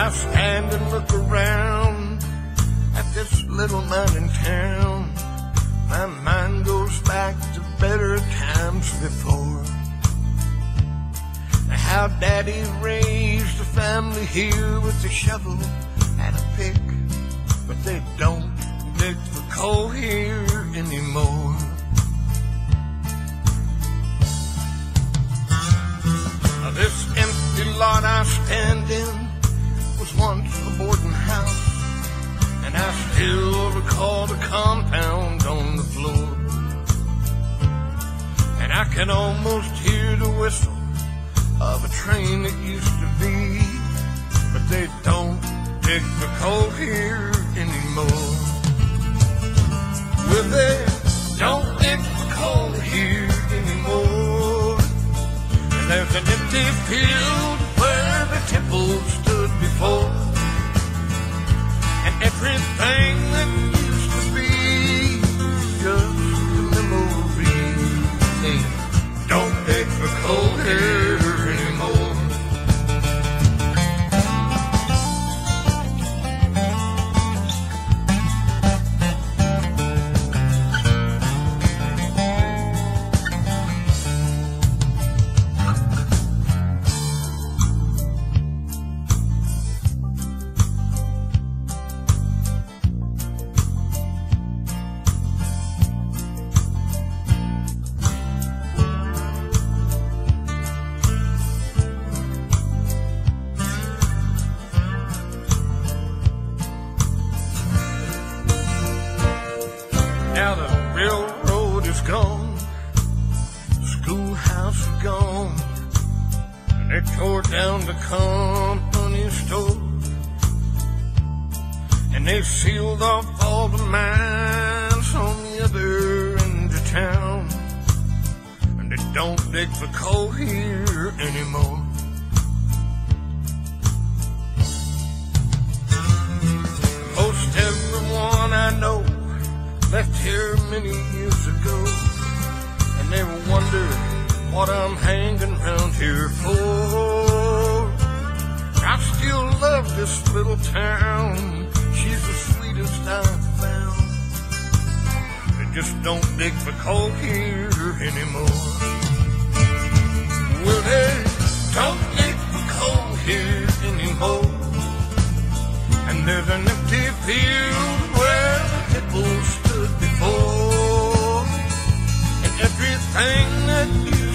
I stand and look around at this little mountain town. My mind goes back to better times before. How daddy raised a family here with a shovel and a pick, but they don't dig for coal here anymore. This empty lot can almost hear the whistle of a train that used to be, but they don't dig for coal here anymore. Well, they don't dig for coal here anymore. And there's an empty field where the tipple stood before. And everything Now the railroad is gone, the schoolhouse is gone, and they tore down the company store. And they sealed off all the mines on the other end of town. And they don't dig for coal here anymore. Left here many years ago, and they wonder what I'm hanging around here for. I still love this little town. She's the sweetest I've found. They just don't dig for coal here anymore. Well, they don't dig for coal here anymore. And there's an empty field looking at you.